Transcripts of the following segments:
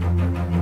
They're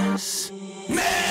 darkness manifest.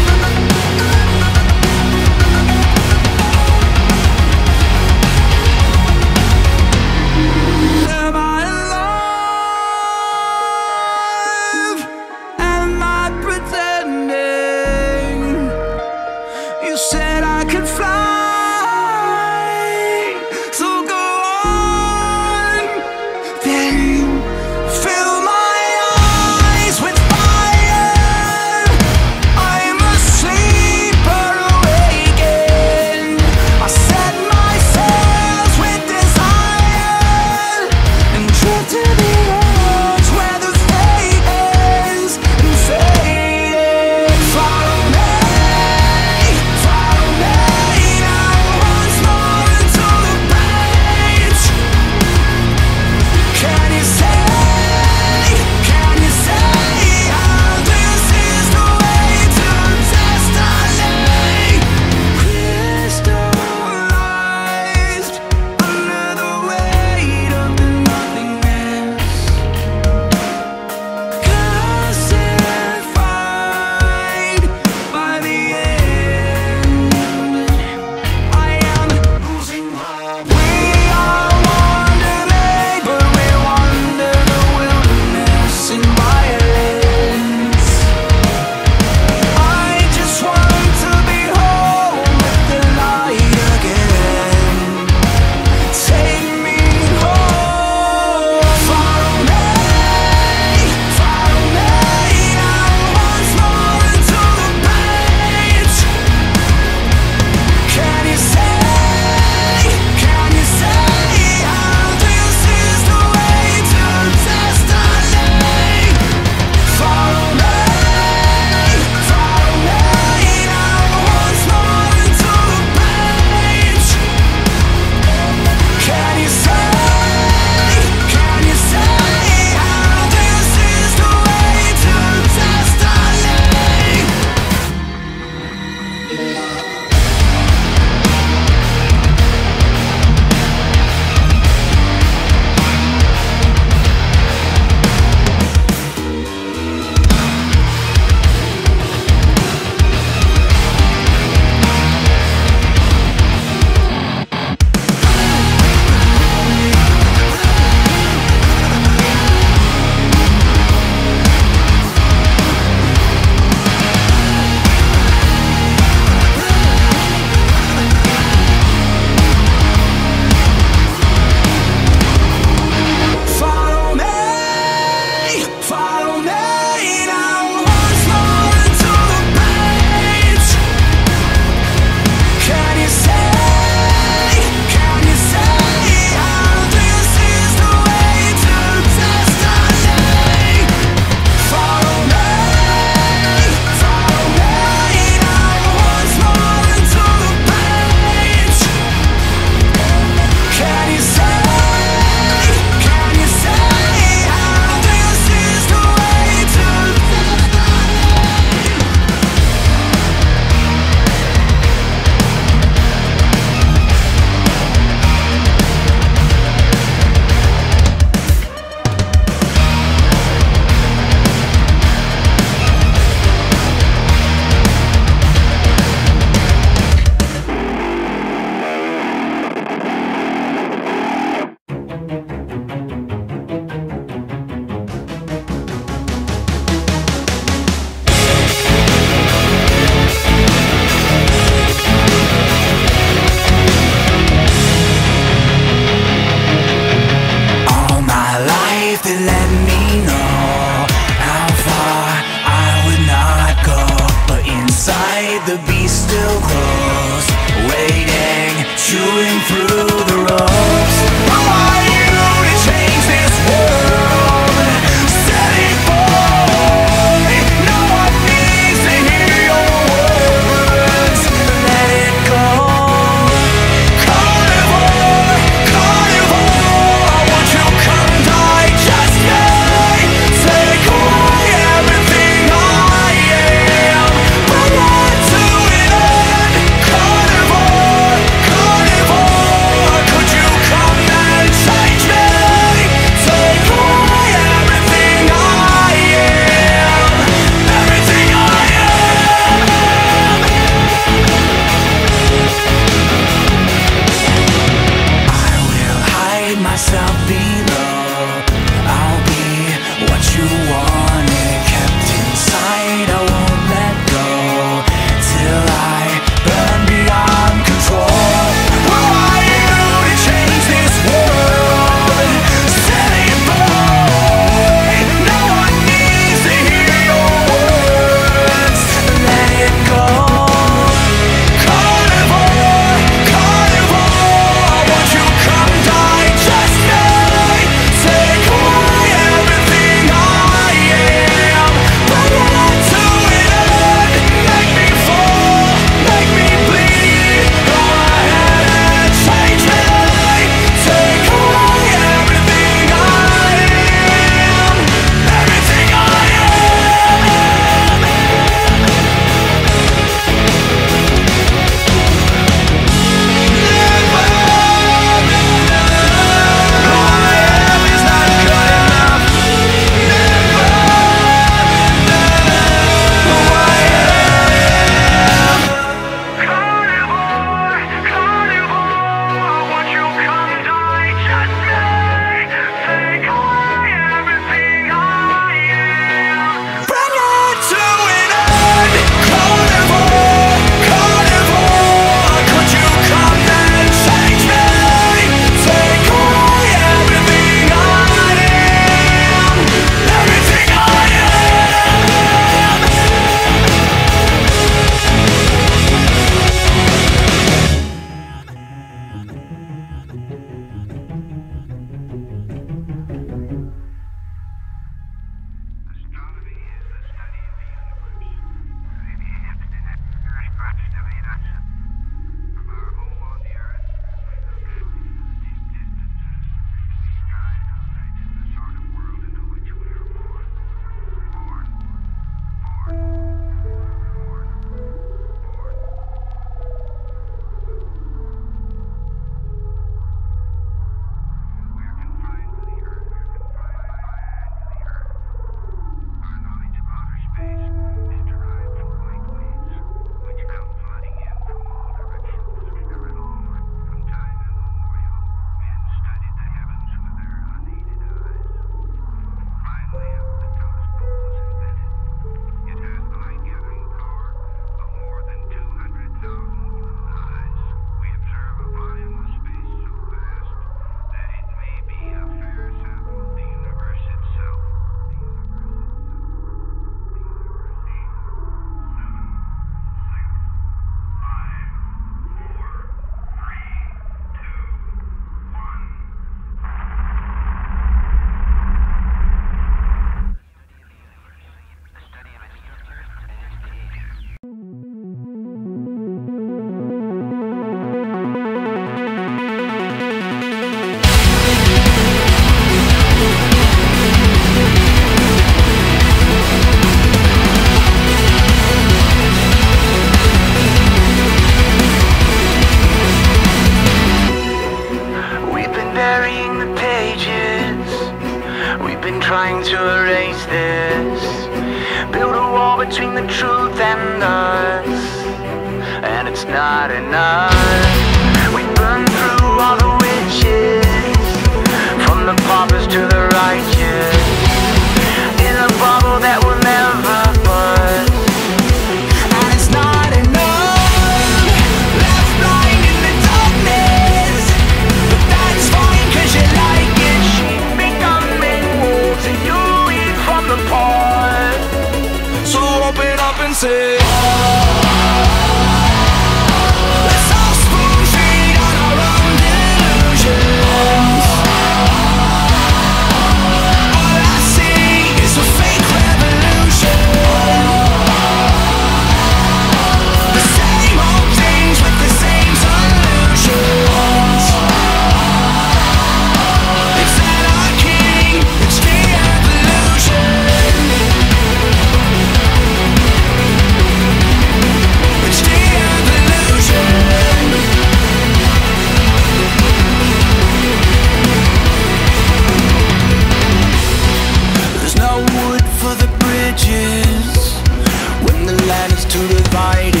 to the fight.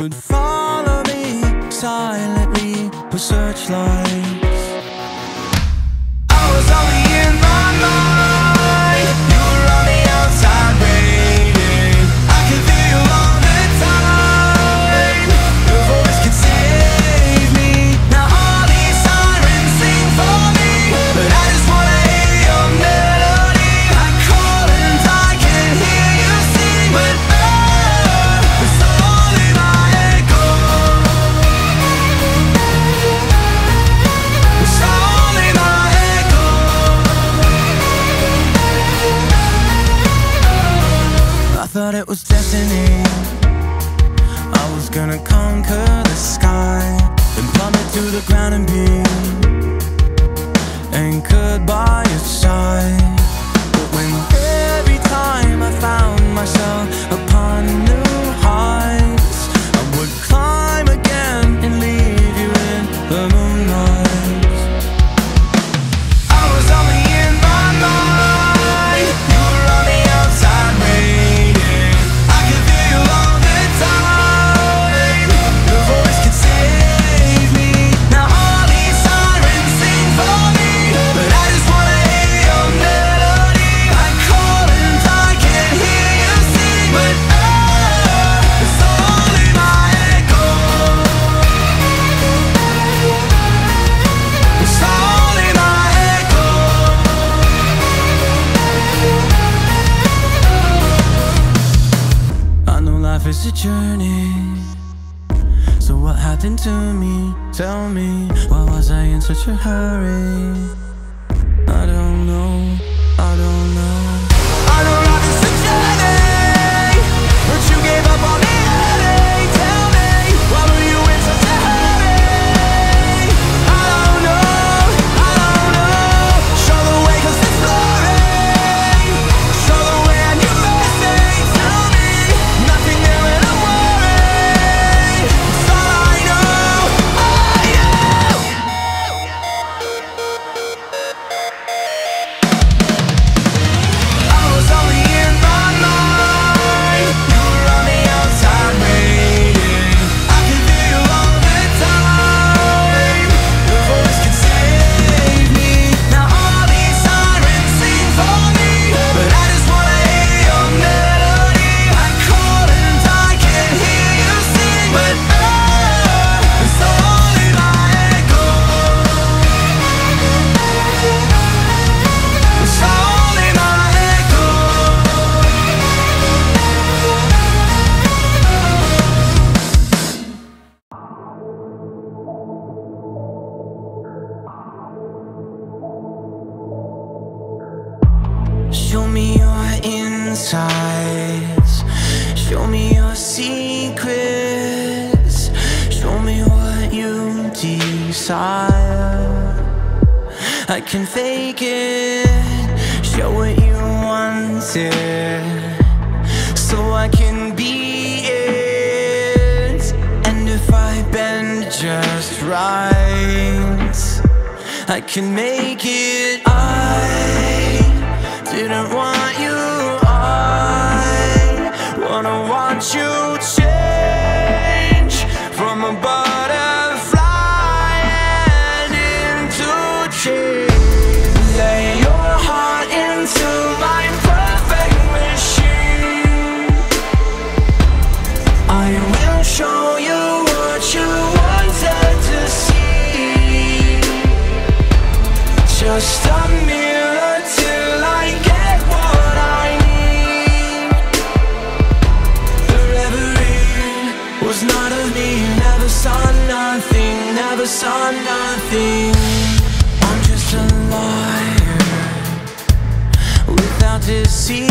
would follow me silently with searchlights. Just a mirror till I get what I need. The reverie was not of me Never saw nothing, never saw nothing. I'm just a liar Without deceiving.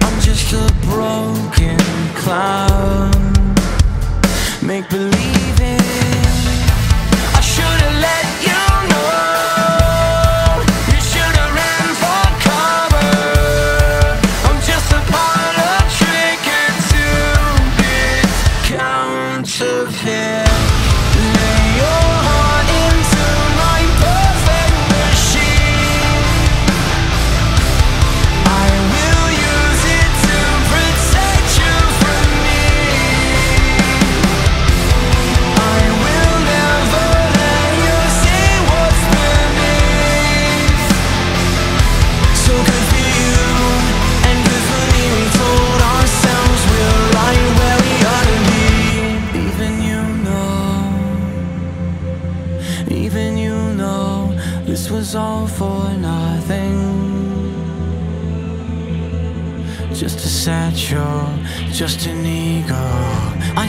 I'm just a broken clown Make believe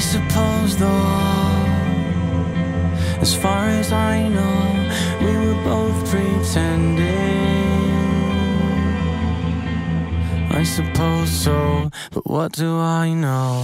suppose though, as far as I know, we were both pretending. I suppose so, but what do I know?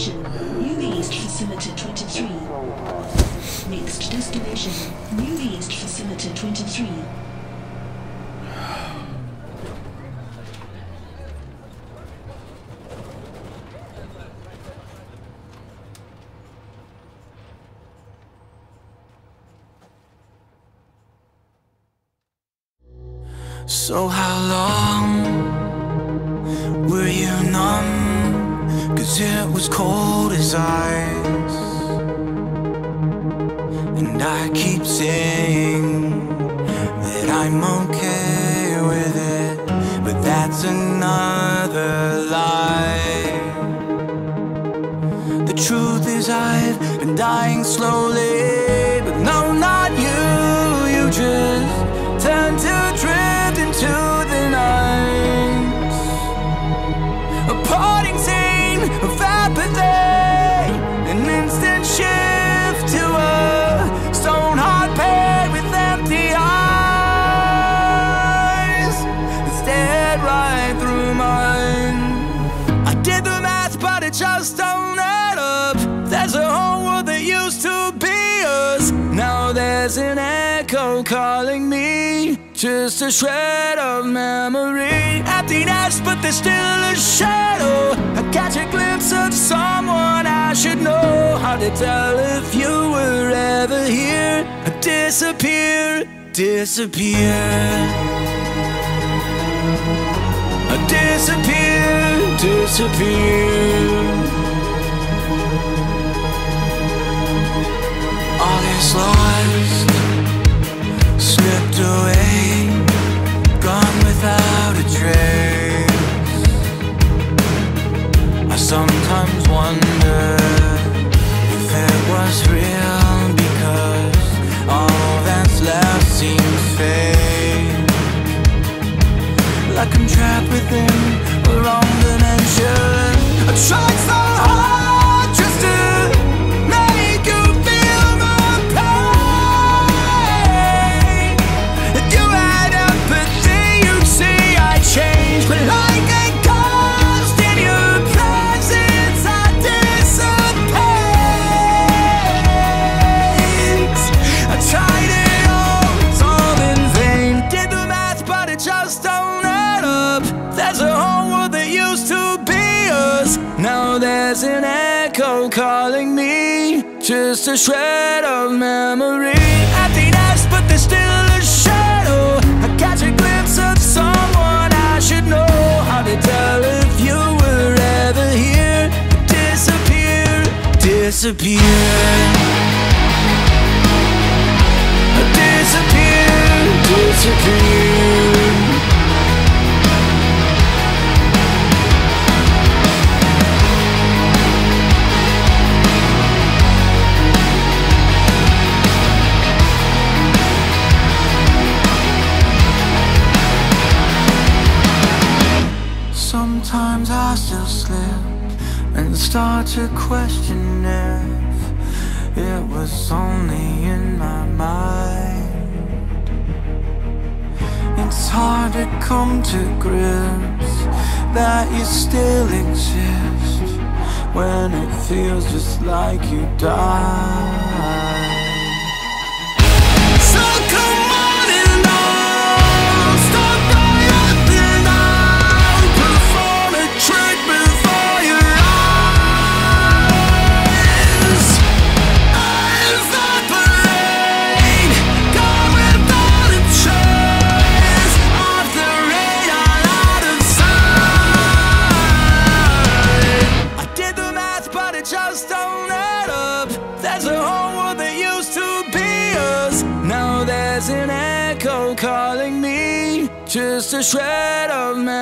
destination, New East Facility 23. Next destination, New East Facility 23. So how Just a shred of memory. Empty nest, but there's still a shadow. I catch a glimpse of someone I should know. Hard to tell if you were ever here. I disappear, disappear. I disappear, disappear. All is lost, slipped away. Like you died. Shred of memory.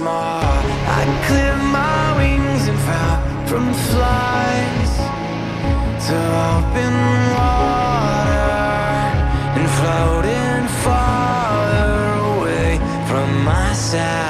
small I clear my wings and fell from flies To open water And floating farther away from myself.